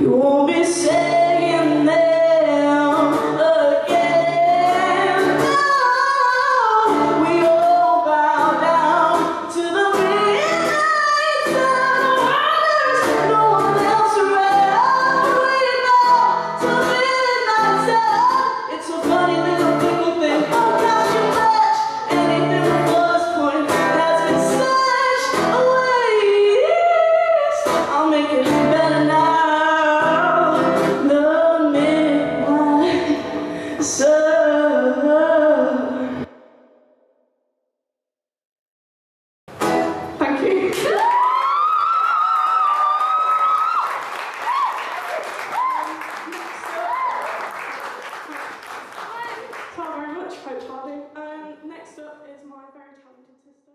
Eu me sei. You. Thank you very much, Coach Hardy. Um, next up is my very talented sister.